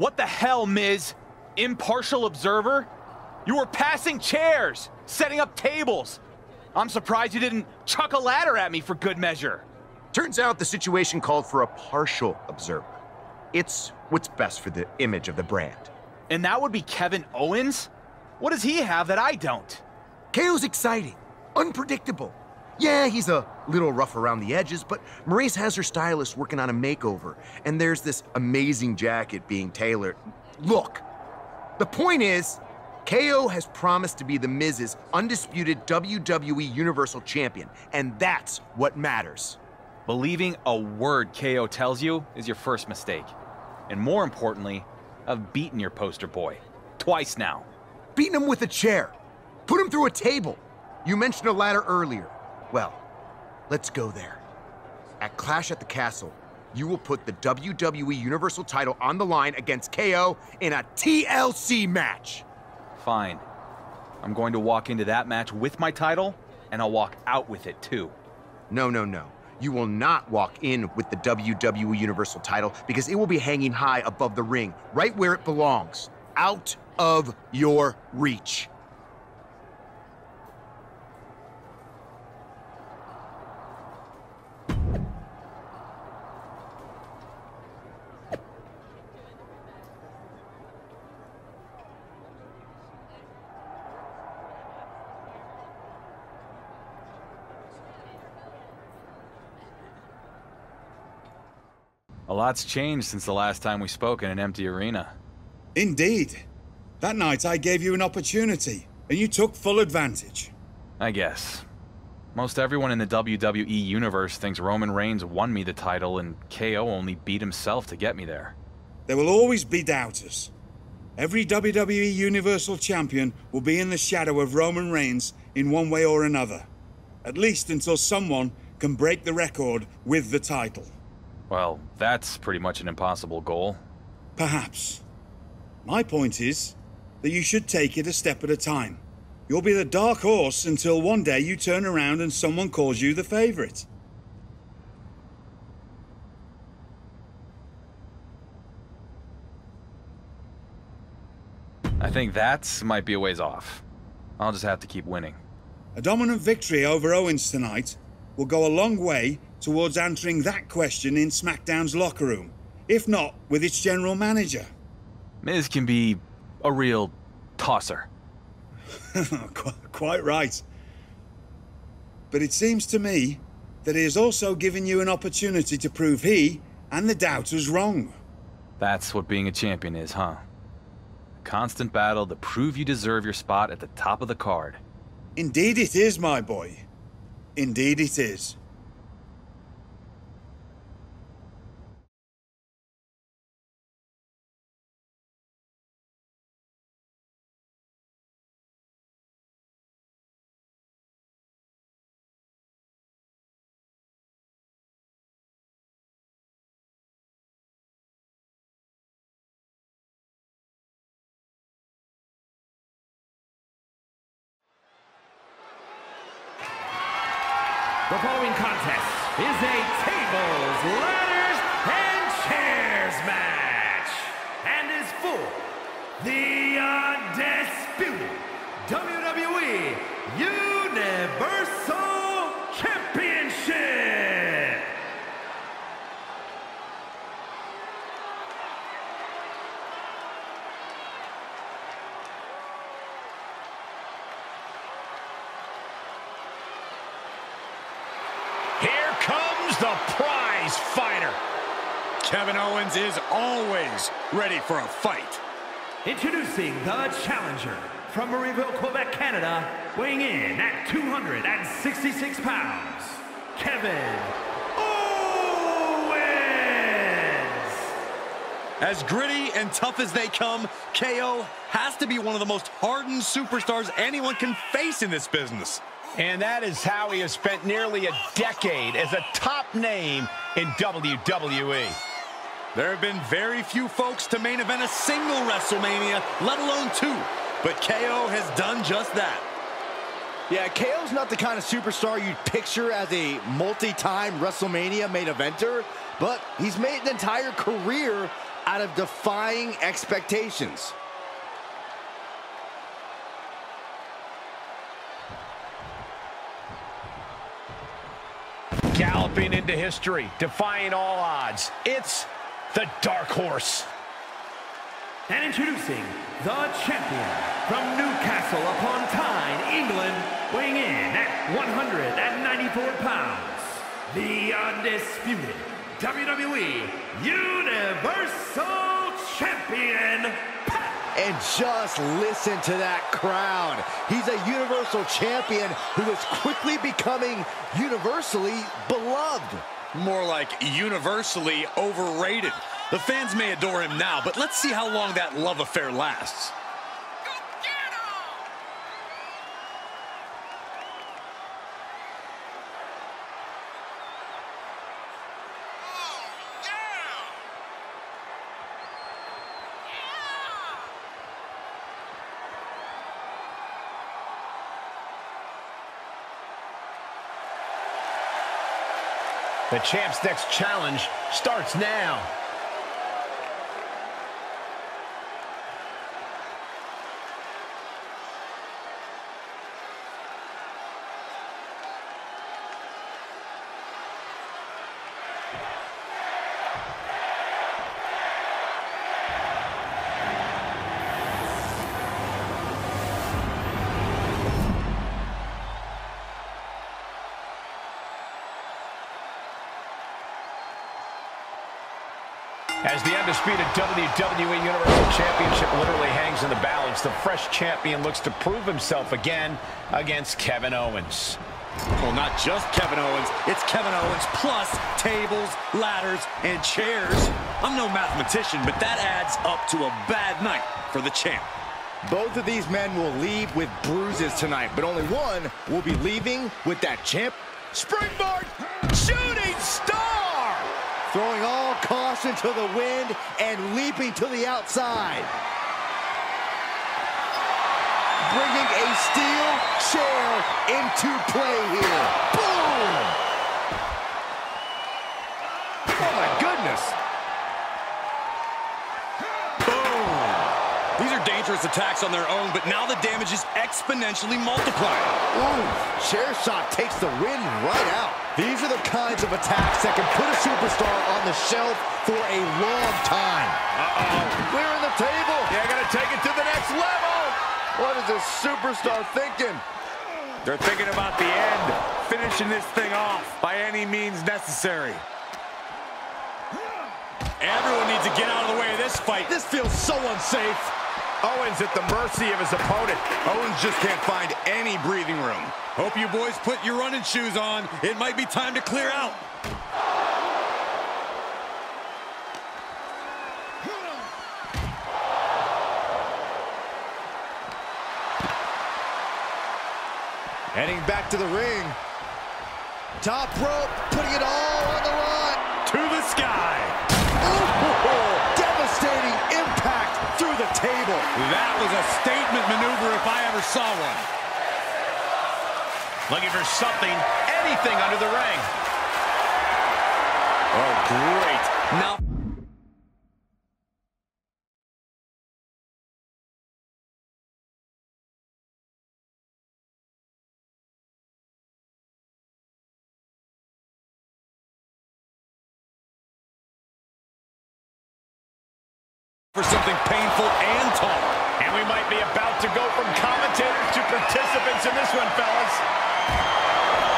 What the hell, Miz? Impartial observer? You were passing chairs, setting up tables. I'm surprised you didn't chuck a ladder at me for good measure. Turns out the situation called for a partial observer. It's what's best for the image of the brand. And that would be Kevin Owens? What does he have that I don't? KO's exciting, unpredictable. Yeah, he's a little rough around the edges, but Maryse has her stylist working on a makeover, and there's this amazing jacket being tailored. Look, the point is, KO has promised to be The Miz's undisputed WWE Universal Champion, and that's what matters. Believing a word KO tells you is your first mistake. And more importantly, I've beaten your poster boy. Twice now. Beaten him with a chair. Put him through a table. You mentioned a ladder earlier. Well, let's go there. At Clash at the Castle, you will put the WWE Universal title on the line against KO in a TLC match. Fine. I'm going to walk into that match with my title, and I'll walk out with it too. No, no, no. You will not walk in with the WWE Universal title because it will be hanging high above the ring, right where it belongs, out of your reach. A lot's changed since the last time we spoke in an empty arena. Indeed. That night I gave you an opportunity, and you took full advantage. I guess. Most everyone in the WWE Universe thinks Roman Reigns won me the title and KO only beat himself to get me there. There will always be doubters. Every WWE Universal Champion will be in the shadow of Roman Reigns in one way or another. At least until someone can break the record with the title. Well, that's pretty much an impossible goal. Perhaps. My point is that you should take it a step at a time. You'll be the dark horse until one day you turn around and someone calls you the favorite. I think that might be a ways off. I'll just have to keep winning. A dominant victory over Owens tonight will go a long way towards answering that question in SmackDown's locker room, if not with its general manager. Miz can be a real tosser. Quite right. But it seems to me that he has also given you an opportunity to prove he and the doubters wrong. That's what being a champion is, huh? A constant battle to prove you deserve your spot at the top of the card. Indeed it is, my boy. Indeed it is. The prize fighter. Kevin Owens is always ready for a fight. Introducing the challenger from Marieville, Quebec, Canada, weighing in at 266 pounds, Kevin Owens. As gritty and tough as they come, KO has to be one of the most hardened superstars anyone can face in this business. And that is how he has spent nearly a decade as a top name in WWE. There have been very few folks to main event a single WrestleMania, let alone two. But KO has done just that. Yeah, KO's not the kind of superstar you'd picture as a multi-time WrestleMania main eventer, but he's made an entire career out of defying expectations. Galloping into history, defying all odds. It's the Dark Horse. And introducing the champion from Newcastle upon Tyne, England, weighing in at 194 pounds, the undisputed WWE Universal Champion, And just listen to that crowd. He's a Universal Champion who is quickly becoming universally beloved. More like universally overrated. The fans may adore him now, but let's see how long that love affair lasts. The champ's next challenge starts now. As the undisputed WWE Universal Championship literally hangs in the balance, the fresh champion looks to prove himself again against Kevin Owens. Well, not just Kevin Owens. It's Kevin Owens plus tables, ladders, and chairs. I'm no mathematician, but that adds up to a bad night for the champ. Both of these men will leave with bruises tonight, but only one will be leaving with that champ. Springboard shooting star! Throwing all caution to the wind and leaping to the outside. Bringing a steel chair into play here. Boom! Oh my goodness! Boom! These are dangerous attacks on their own, but now the damage is exponentially multiplied. Ooh, chair shot takes the wind right out. These are the kinds of attacks that can put a superstar on the shelf for a long time. Uh-oh. Clearing the table. Going to take it to the next level. What is this superstar thinking? They're thinking about the end, finishing this thing off by any means necessary. Everyone needs to get out of the way of this fight. This feels so unsafe. Owens at the mercy of his opponent. Owens just can't find any breathing room. Hope you boys put your running shoes on. It might be time to clear out. Heading back to the ring. Top rope, putting it all on the line. To the sky. Ooh, devastating impact through the table. That was a statement maneuver if I ever saw one. Looking for something, anything under the ring. Oh, great. Now... for something painful and tall. And we might be about to go from commentators to participants in this one, fellas.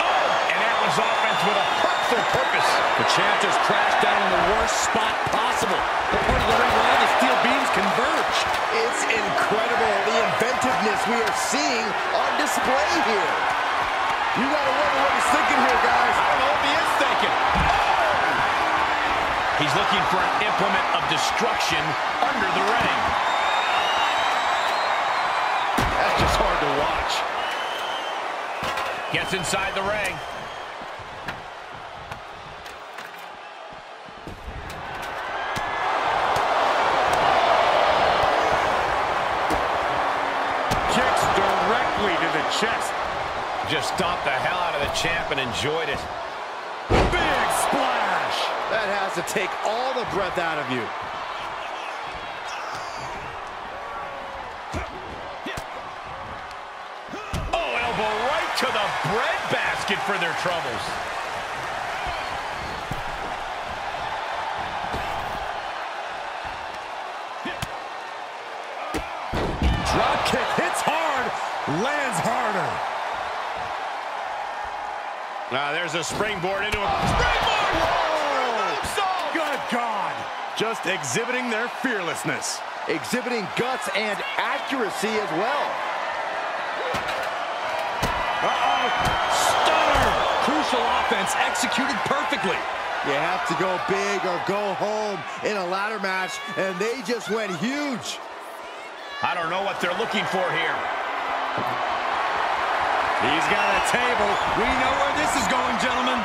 Oh, and that was offense with a hurtful purpose. The champ just crashed down in the worst spot possible. The point of the ring where the steel beams converge. It's incredible the inventiveness we are seeing on display here. You gotta wonder what he's thinking here, guys. I don't know what he is thinking. He's looking for an implement of destruction under the ring. That's just hard to watch. Gets inside the ring. chest. Just stomped the hell out of the champ and enjoyed it. Big splash! That has to take all the breath out of you. Oh, elbow right to the breadbasket for their troubles. Now there's a springboard into a springboard. Whoa! Good God! Just exhibiting their fearlessness. Exhibiting guts and accuracy as well. Uh-oh! Stunner! Crucial offense executed perfectly. You have to go big or go home in a ladder match, and they just went huge. I don't know what they're looking for here. He's got a table. We know where this is going, gentlemen.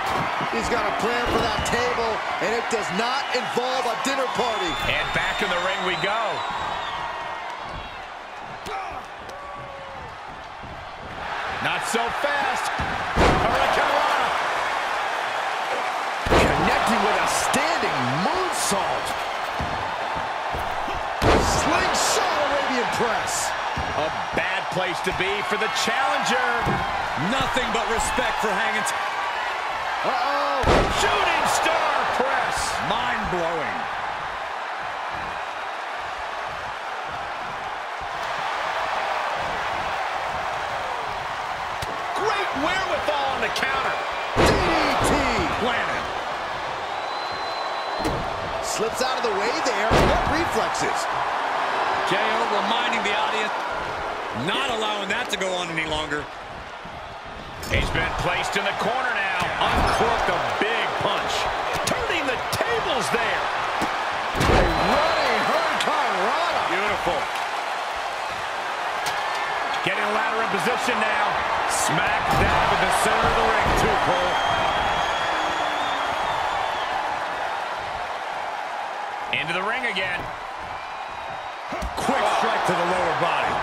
He's got a plan for that table, and it does not involve a dinner party. And back in the ring we go. Not so fast. Hurricanrana. Connecting with a standing moonsault. Slingshot Arabian press. A bad place to be for the challenger. Nothing but respect for Hangins. Uh-oh. Shooting star press. Mind-blowing. Great wherewithal on the counter. DDT. Planted. Slips out of the way there. What reflexes? KO reminding the audience, not allowing that to go on any longer. He's been placed in the corner now. Uncorked a big punch. Turning the tables there. A running Hurricanrana. Beautiful. Getting a ladder in position now. Smack dab in the center of the ring, too, Cole. Into the ring again. Quick strike to the lower body.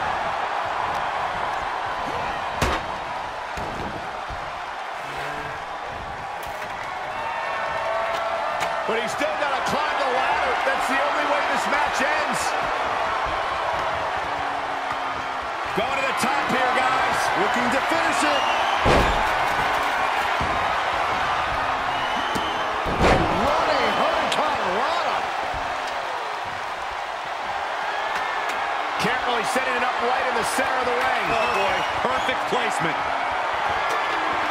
This match ends. Going to the top here, guys. Looking to finish it. Running Hurricanrana. Carefully setting it up right in the center of the ring. Oh, boy. Perfect placement.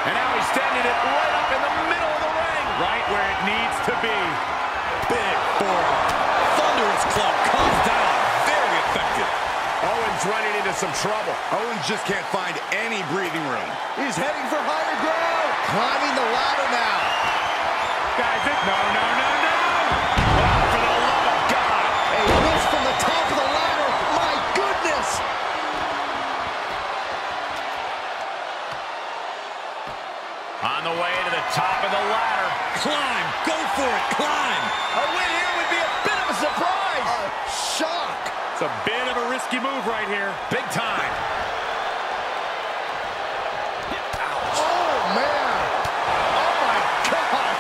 And now he's standing it right up in the middle of the ring. Right where it needs to be. Big forearm. Owens running into some trouble. Owens just can't find any breathing room. He's heading for higher ground. Climbing the ladder now. Guys, it, no, no, no, no. Oh, for the love of God. A miss from the top of the ladder. My goodness. On the way to the top of the ladder. Climb. Go for it. Climb. A win here would be a bit of a surprise. A shock. It's a bit of a risky move right here. Big time. Oh, man. Oh, my God.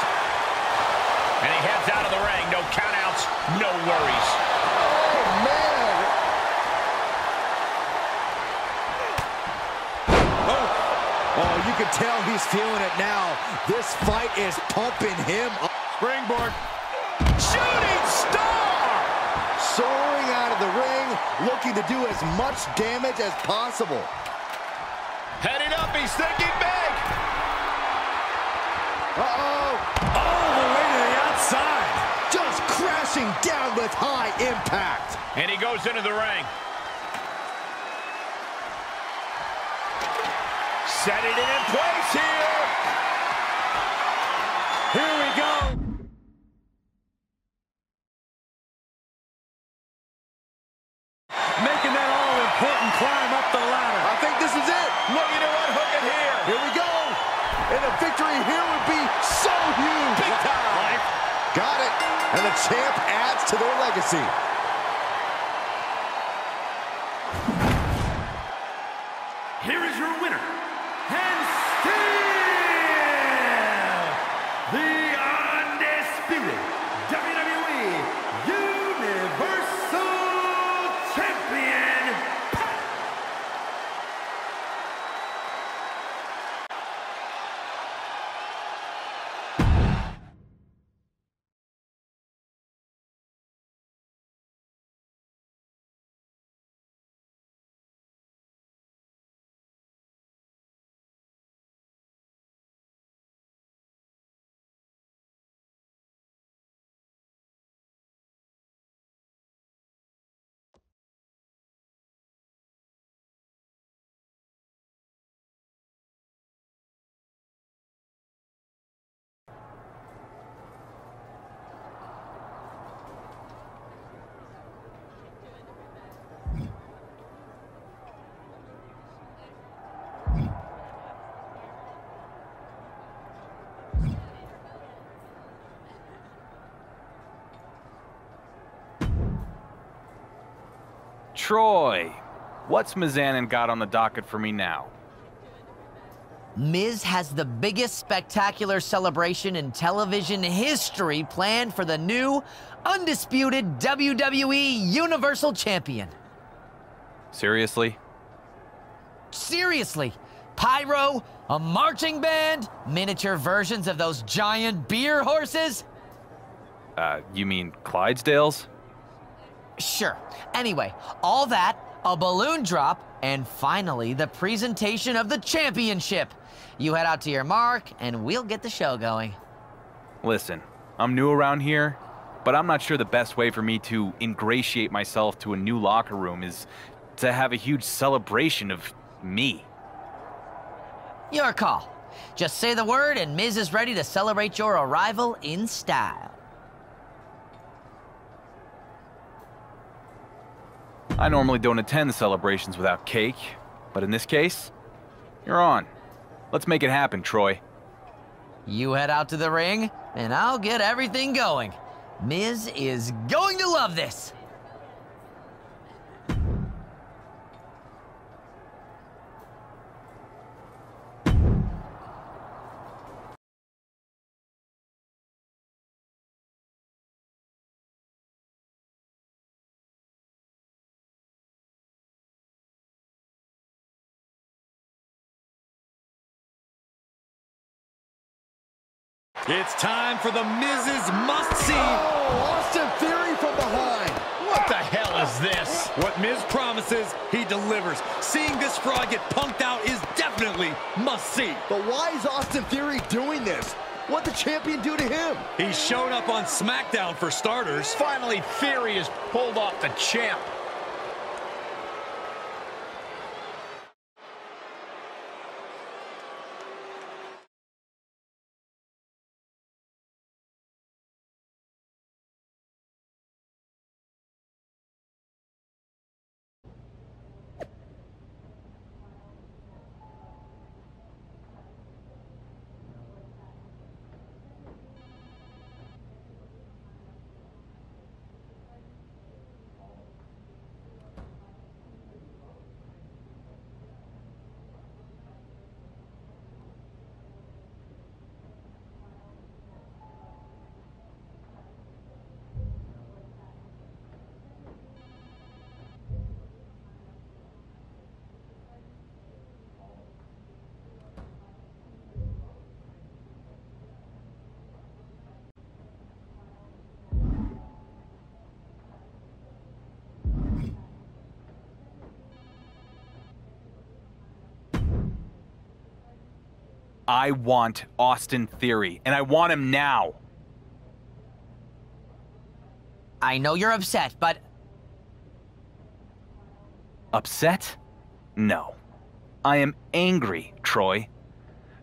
And he heads out of the ring. No countouts, no worries. Oh, man. Oh, oh you can tell he's feeling it now. This fight is pumping him up. Springboard. Looking to do as much damage as possible. Heading up, he's thinking big. Uh-oh. All the way to the outside. Just crashing down with high impact. And he goes into the ring. Setting it in place here. Here we go. To Troy, what's Mizanin got on the docket for me now? Miz has the biggest spectacular celebration in television history planned for the new, undisputed WWE Universal Champion. Seriously? Seriously, pyro, a marching band, miniature versions of those giant beer horses? Uh, you mean Clydesdales? Sure. Anyway, all that, a balloon drop, and finally the presentation of the championship. You head out to your mark, and we'll get the show going. Listen, I'm new around here, but I'm not sure the best way for me to ingratiate myself to a new locker room is to have a huge celebration of me. Your call. Just say the word, and Miz is ready to celebrate your arrival in style. I normally don't attend celebrations without cake, but in this case, you're on. Let's make it happen, Troy. You head out to the ring, and I'll get everything going. Miz is going to love this. It's time for the Miz's must-see. Oh, Austin Theory from behind. What the hell is this? What Miz promises, he delivers. Seeing this fraud get punked out is definitely must-see. But why is Austin Theory doing this? What the champion do to him? He showed up on SmackDown for starters. Finally, Theory has pulled off the champ. I want Austin Theory, and I want him now. I know you're upset, but Upset? No. I am angry, Troy.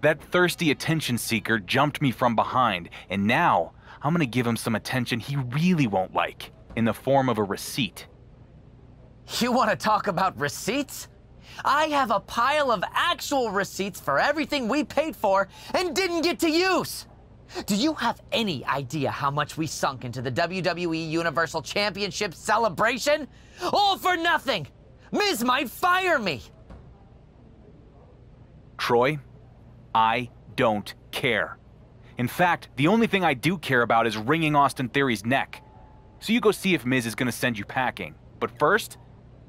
That thirsty attention seeker jumped me from behind, and now I'm gonna give him some attention he really won't like, in the form of a receipt. you want to talk about receipts? I have a pile of actual receipts for everything we paid for and didn't get to use. Do you have any idea how much we sunk into the WWE Universal Championship celebration? All for nothing! Miz might fire me! Troy, I don't care. In fact, the only thing I do care about is wringing Austin Theory's neck. So you go see if Miz is gonna send you packing. But first,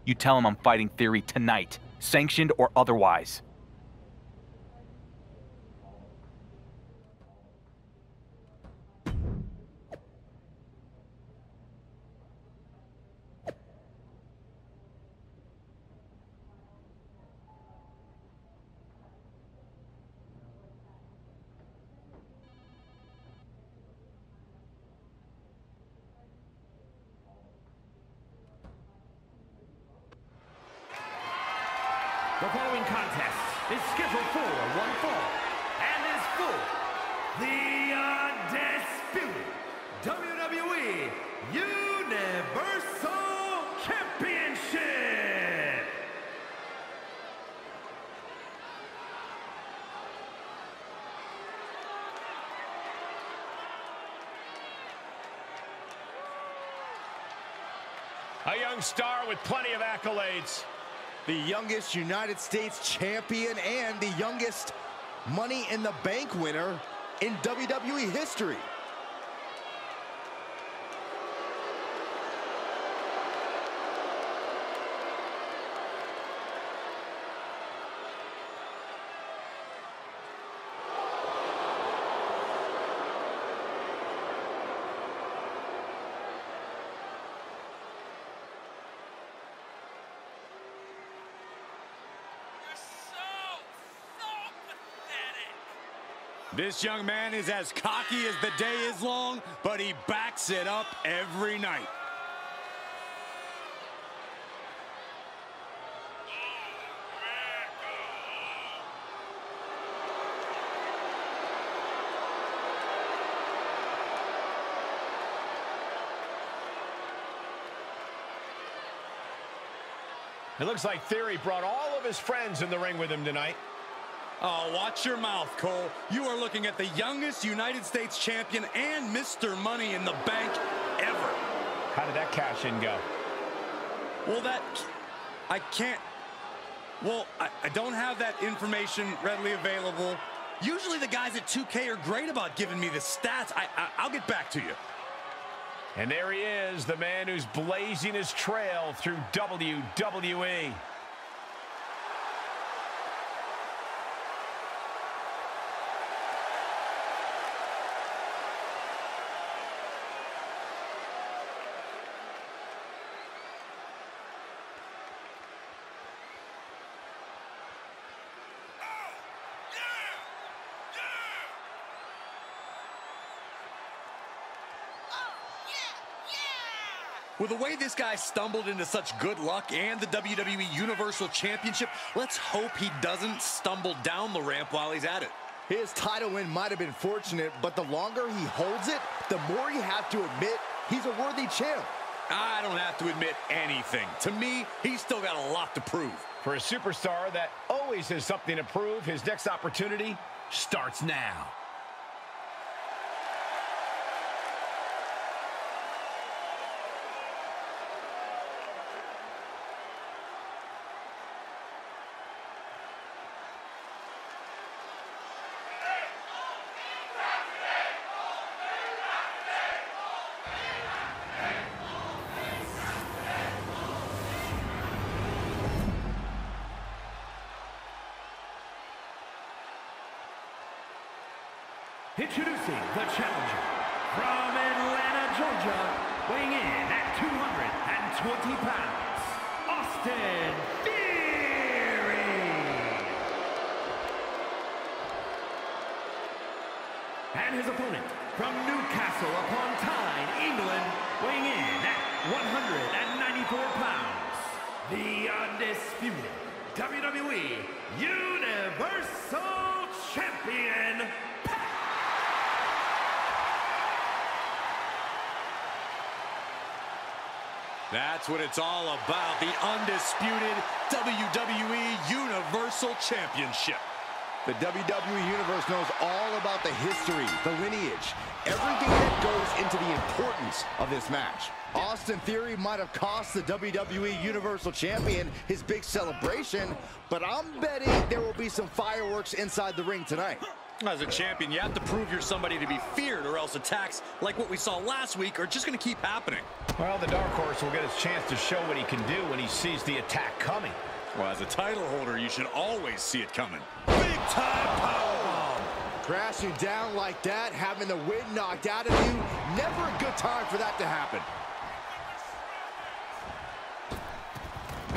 you tell him I'm fighting Theory tonight, sanctioned or otherwise. The following contest is scheduled for one fall and is for the uh, undisputed WWE Universal Championship. A young star with plenty of accolades. The youngest United States champion and the youngest Money in the Bank winner in WWE history. This young man is as cocky as the day is long, but he backs it up every night. It looks like Theory brought all of his friends in the ring with him tonight. Oh, watch your mouth, Cole. You are looking at the youngest United States champion and Mr. Money in the Bank ever. How did that cash in go? Well, that... I can't... Well, I, I don't have that information readily available. Usually the guys at 2K are great about giving me the stats. I, I, I'll get back to you. And there he is, the man who's blazing his trail through WWE. With the way this guy stumbled into such good luck and the WWE Universal Championship, let's hope he doesn't stumble down the ramp while he's at it. His title win might have been fortunate, but the longer he holds it, the more you have to admit he's a worthy champ. I don't have to admit anything. To me, he's still got a lot to prove. For a superstar that always has something to prove, his next opportunity starts now. Introducing the challenger from Atlanta, Georgia, weighing in at 220 pounds, Austin Theory. And his opponent from Newcastle upon Tyne, England, weighing in at 194 pounds, the undisputed WWE Universal Champion, That's what it's all about, the undisputed WWE Universal Championship. The WWE Universe knows all about the history, the lineage, everything that goes into the importance of this match. Austin Theory might have cost the WWE Universal Champion his big celebration, but I'm betting there will be some fireworks inside the ring tonight. As a champion, you have to prove you're somebody to be feared or else attacks like what we saw last week are just going to keep happening. Well, the Dark Horse will get his chance to show what he can do when he sees the attack coming. Well, as a title holder, you should always see it coming. Big time powerbomb! Crashing down like that, having the wind knocked out of you, never a good time for that to happen.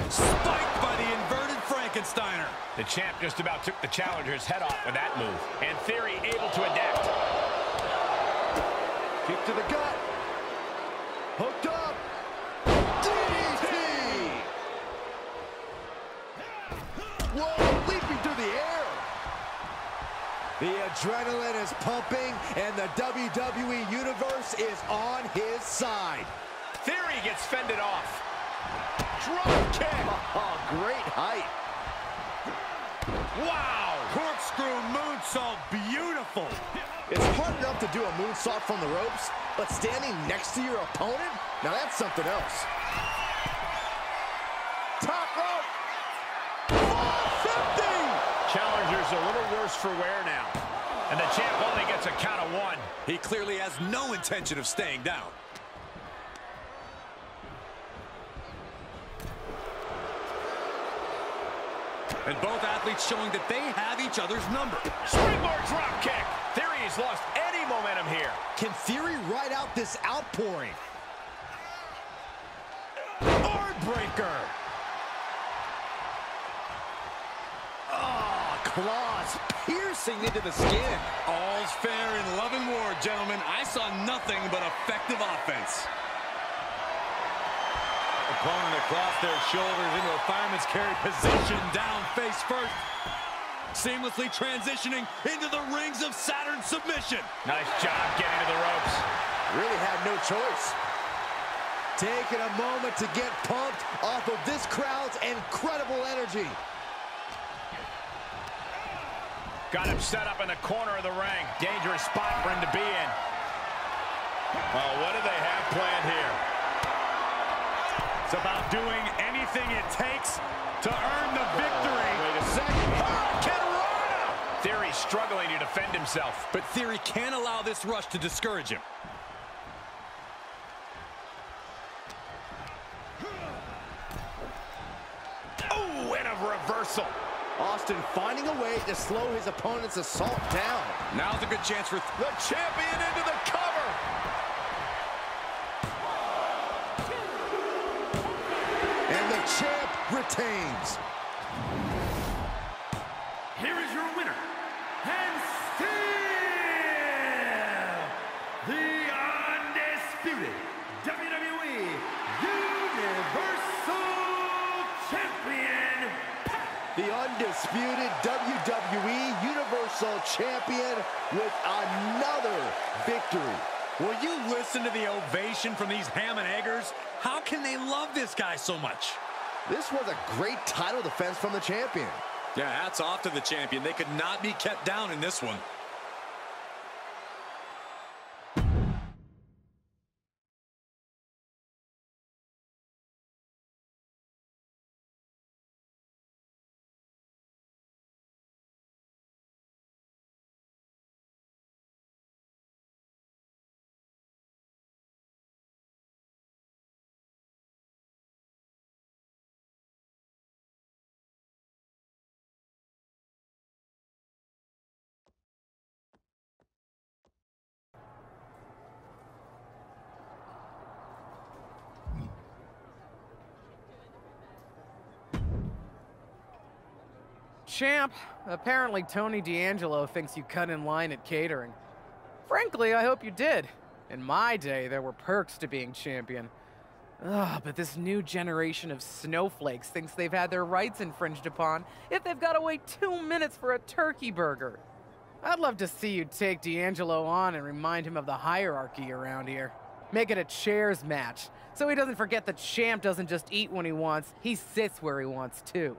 Spiked by the inverted Frankensteiner. The champ just about took the challenger's head off with that move. And Theory able to adapt. Kick to the gut. Hooked up. The adrenaline is pumping, and the WWE Universe is on his side. Theory gets fended off. Drop kick. Oh, great height. Wow! Corkscrew moonsault, beautiful. It's hard enough to do a moonsault from the ropes, but standing next to your opponent, now that's something else. top worse for wear now. And the champ only gets a count of one. He clearly has no intention of staying down. And both athletes showing that they have each other's number. Springboard drop kick. Theory's lost any momentum here. Can Theory ride out this outpouring? Arm breaker. Oh, claws piercing into the skin. All's fair in love and war, gentlemen. I saw nothing but effective offense. Opponent across their shoulders into a fireman's carry position, down face first. Seamlessly transitioning into the rings of Saturn submission. Nice job getting to the ropes. Really had no choice. Taking a moment to get pumped off of this crowd's incredible energy. Got him set up in the corner of the ring. Dangerous spot for him to be in. Well, what do they have planned here? It's about doing anything it takes to earn the victory. Wait a second. Oh, Hurricanrana! Theory struggling to defend himself. But Theory can't allow this rush to discourage him. Oh, and a reversal. Austin finding a way to slow his opponent's assault down. Now's a good chance for The champion into the cover. And the champ retains. Here is your winner, and The undisputed WWE Universal Champion with another victory. Will you listen to the ovation from these ham and eggers? How can they love this guy so much? This was a great title defense from the champion. Yeah, hats off to the champion. They could not be kept down in this one. Champ, apparently Tony D'Angelo thinks you cut in line at catering. Frankly, I hope you did. In my day, there were perks to being champion. Ugh, but this new generation of snowflakes thinks they've had their rights infringed upon if they've got to wait two minutes for a turkey burger. I'd love to see you take D'Angelo on and remind him of the hierarchy around here. Make it a chairs match, so he doesn't forget that Champ doesn't just eat when he wants, he sits where he wants too.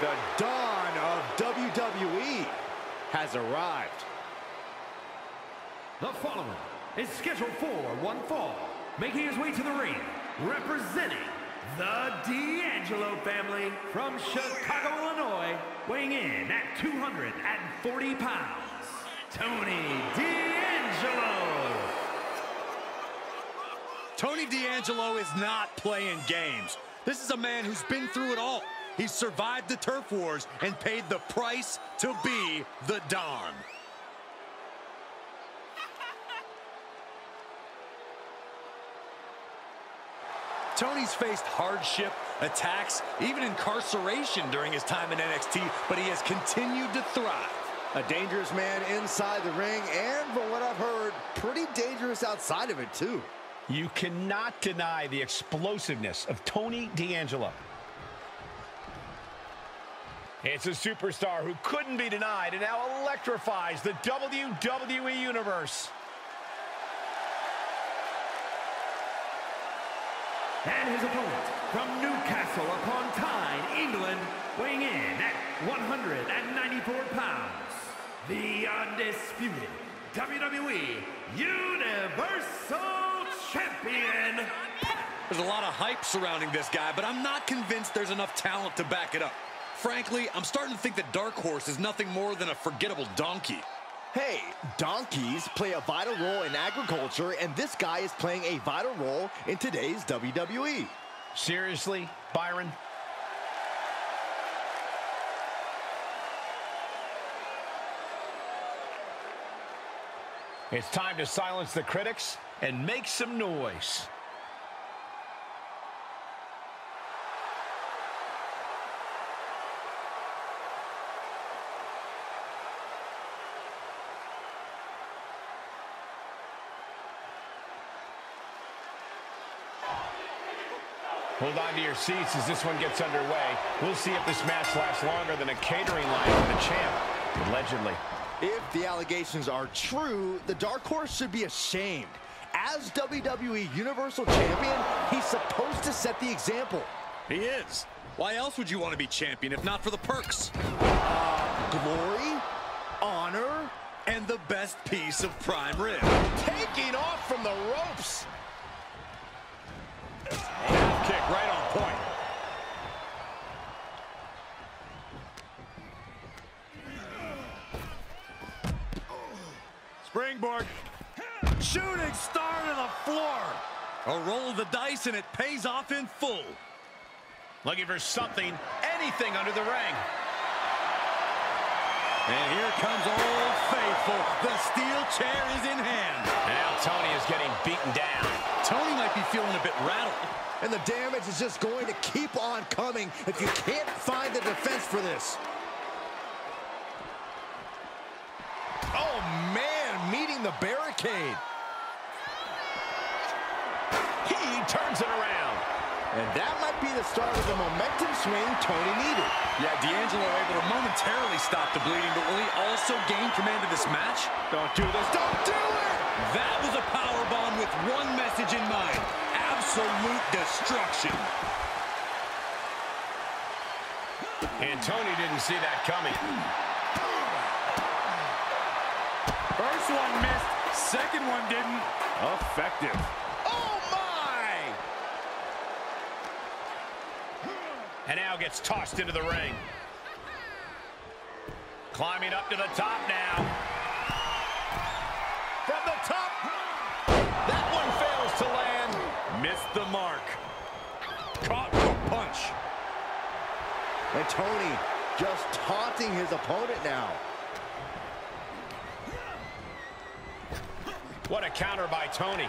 The dawn of WWE has arrived. The following is scheduled for one fall, making his way to the ring, representing the D'Angelo family from Chicago, Illinois, weighing in at 240 pounds, Tony D'Angelo. Tony D'Angelo is not playing games. This is a man who's been through it all. He's survived the turf wars and paid the price to be the Don. Tony's faced hardship, attacks, even incarceration during his time in NXT, but he has continued to thrive. A dangerous man inside the ring, and from what I've heard, pretty dangerous outside of it, too. You cannot deny the explosiveness of Tony D'Angelo. It's a superstar who couldn't be denied and now electrifies the WWE Universe. And his opponent from Newcastle upon Tyne, England, weighing in at 194 pounds, the undisputed WWE Universal Champion. There's a lot of hype surrounding this guy, but I'm not convinced there's enough talent to back it up. Frankly, I'm starting to think that Dark Horse is nothing more than a forgettable donkey. Hey, donkeys play a vital role in agriculture, and this guy is playing a vital role in today's WWE. Seriously, Byron? It's time to silence the critics and make some noise. Your seats as this one gets underway. We'll see if this match lasts longer than a catering line for the champ, allegedly. If the allegations are true, the Dark Horse should be ashamed. As WWE Universal Champion, he's supposed to set the example. He is. Why else would you want to be champion if not for the perks? Uh, glory, honor, And the best piece of prime rib. Taking off from the ropes. Half kick right on point. Springboard. Shooting star to the floor. A roll of the dice and it pays off in full. Looking for something, anything under the ring. And here comes Old Faithful. The steel chair is in hand. Now Tony is getting beaten down. Tony might be feeling a bit rattled. and the damage is just going to keep on coming if you can't find the defense for this. Oh, man, meeting the barricade. Turns it around. And that might be the start of the momentum swing Tony needed. Yeah, D'Angelo able to momentarily stop the bleeding, but will he also gain command of this match? Don't do this. Don't do it! That was a power bomb with one message in mind. Absolute destruction. And Tony didn't see that coming. First one missed, second one didn't. Effective. Oh, my! And now gets tossed into the ring. Climbing up to the top now. From the top. That one fails to land. Missed the mark. Caught with a punch. And Tony just taunting his opponent now. What a counter by Tony.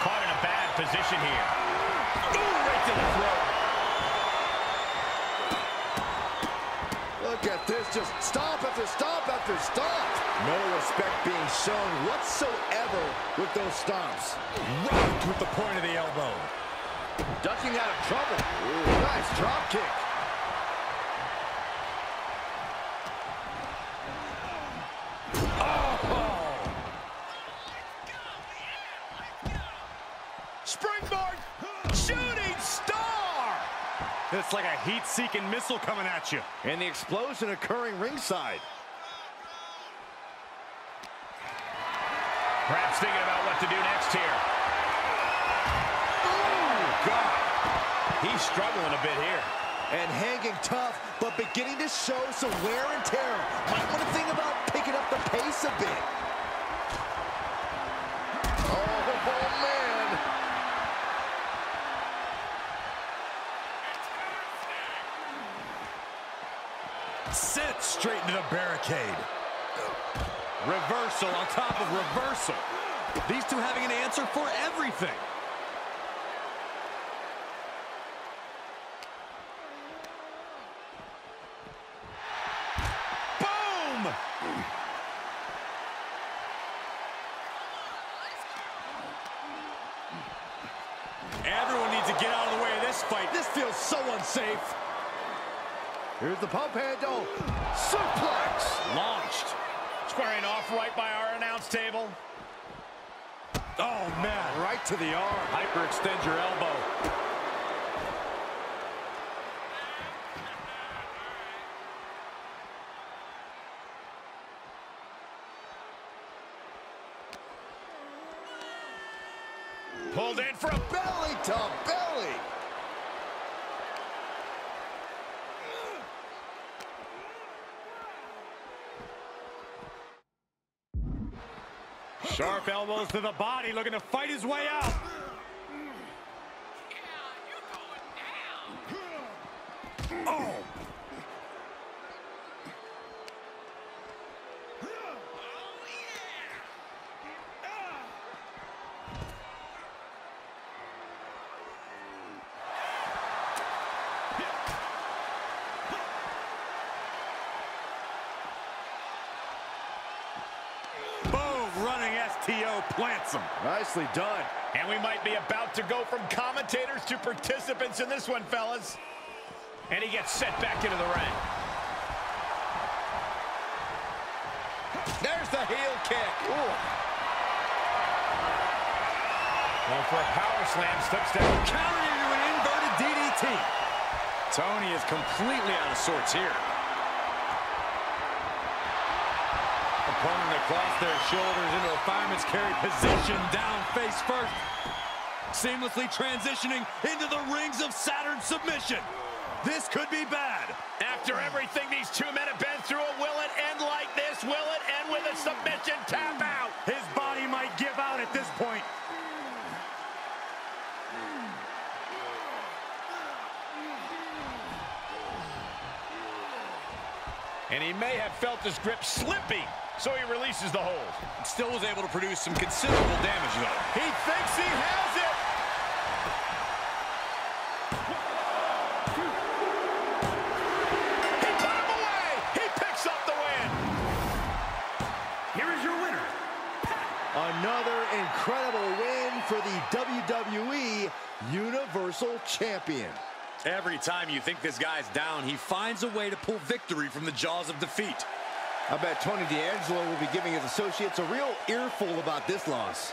Caught in a bad position here. Right to the throat. Look at this, just stop after stop after stop. No respect being shown whatsoever with those stomps. Rocked with the point of the elbow. Ducking out of trouble. Ooh, nice drop kick. Heat-seeking missile coming at you. And the explosion occurring ringside. Perhaps thinking about what to do next here. Oh, God. He's struggling a bit here. And hanging tough, but beginning to show some wear and tear. Might want to think about picking up the pace a bit. straight into the barricade. Reversal on top of reversal. These two having an answer for everything. Boom! Everyone needs to get out of the way of this fight. This feels so unsafe. Here's the pump handle. Suplex. Launched. Squaring off right by our announce table. Oh, man, right to the arm. Hyperextend your elbow. Pulled in for a belly to belly. Sharp elbows to the body, looking to fight his way out. Oh. Boom, running STO plants him. Nicely done. And we might be about to go from commentators to participants in this one, fellas. And he gets set back into the ring. There's the heel kick. Ooh. Going for a power slam, steps down. Counter into an inverted DDT. Tony is completely out of sorts here. Across their shoulders into a fireman's carry position, down face first. Seamlessly transitioning into the rings of Saturn submission. This could be bad. After everything these two men have been through, will it end like this? Will it end with a submission tap out? His body might give out at this point. And he may have felt his grip slipping, so he releases the hold. Still was able to produce some considerable damage, though. He thinks he has it. He put him away. He picks up the win. Here is your winner, Another incredible win for the WWE Universal Champion. Every time you think this guy's down, he finds a way to pull victory from the jaws of defeat. I bet Tony D'Angelo will be giving his associates a real earful about this loss.